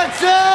That's it!